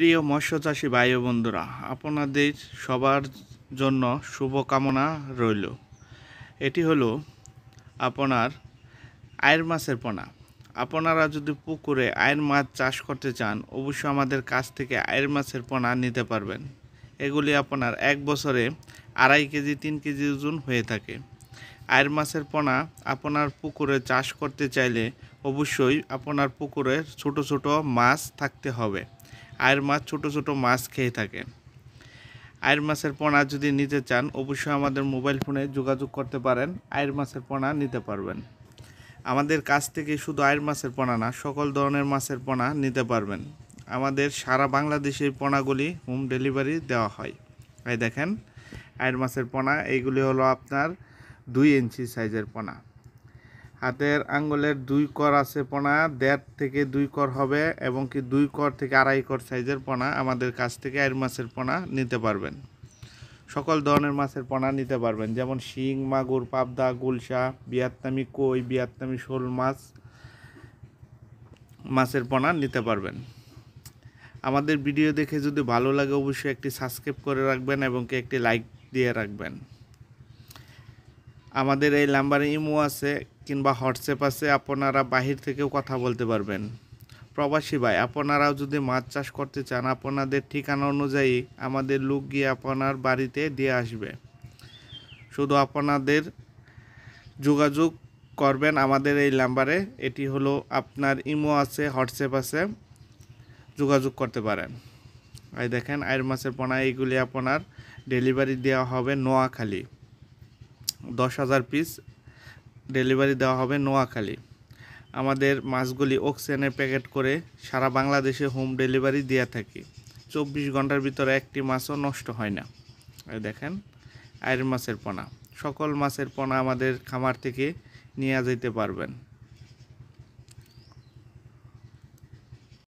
প্রিয় মৎস্যচাষী ভাই বন্ধুরা, আপনাদের সবার জন্য শুভকামনা রইল। এটি হলো আপনার আয়ের মাছের পোনা। আপনারা যদি পুকুরে আয়ের মাছ চাষ করতে চান, অবশ্যই আমাদের কাছ থেকে আয়ের মাছের পোনা নিতে পারবেন। এগুলি আপনার এক বছরে আড়াই কেজি, তিন কেজি ওজন হয়ে থাকে। আয়ের মাছের পোনা আপনার পুকুরে চাষ করতে চাইলে অবশ্যই আপনার পুকুরে ছোট ছোট মাছ থাকতে হবে। আয়ের মাছ ছোট ছোট মাছ খেয়ে থাকে। আয়ের মাছের পোনা যদি নিতে চান, অবশ্যই আমাদের মোবাইল ফোনে যোগাযোগ করতে পারেন, আয়ের মাছের পোনা নিতে পারবেন। আমাদের কাছ থেকে শুধু আয়ের মাছের পোনা না, সকল ধরনের মাছের পোনা নিতে পারবেন। আমাদের সারা বাংলাদেশের পোনাগুলি হোম ডেলিভারি দেওয়া হয়। এই দেখেন, আয়ের মাছের পোনা, এইগুলি হলো আপনার দুই ইঞ্চি সাইজের পোনা। হাতের আঙ্গুলের দুই কর আছে পোনা, দেড় থেকে দুই কর হবে এবং কি দুই কর থেকে আড়াই কর সাইজের পোনা আমাদের কাছ থেকে আয়ের মাছের পোনা নিতে পারবেন। সকল ধরনের মাছের পোনা নিতে পারবেন, যেমন শিং, মাগুর, পাবদা, গুলশা বিয়াত্তামি কই বিয়াত্তামি শোল মাছ মাছের পোনা নিতে পারবেন। আমাদের ভিডিও দেখে যদি ভালো লাগে অবশ্যই একটি সাবস্ক্রাইব করে রাখবেন এবং কি একটি লাইক দিয়ে রাখবেন। আমাদের এই নাম্বারে ইমো আছে কিংবা হোয়াটসঅ্যাপ আছে, আপনারা বাহির থেকেও কথা বলতে পারবেন। প্রবাসী ভাই, আপনারাও যদি মাছ চাষ করতে চান, আপনাদের ঠিকানা অনুযায়ী আমাদের লোক গিয়ে আপনার বাড়িতে দিয়ে আসবে। শুধু আপনাদের যোগাযোগ করবেন আমাদের এই নাম্বারে, এটি হলো আপনার ইমো আছে, হোয়াটসঅ্যাপ আছে, যোগাযোগ করতে পারেন। এই দেখেন আয়ের মাছের পোনা, এইগুলি আপনার ডেলিভারি দেওয়া হবে নোয়াখালী। দশ হাজার পিস ডেলিভারি দেওয়া হবে নোয়াখালী। আমাদের মাছগুলি অক্সিজেনের প্যাকেট করে সারা বাংলাদেশে হোম ডেলিভারি দিয়ে থাকি। চব্বিশ ঘণ্টার ভিতরে একটি মাছও নষ্ট হয় না। দেখেন আয়ের মাছের পোনা। সকল মাছের পোনা আমাদের খামার থেকে নিয়ে যেতে পারবেন।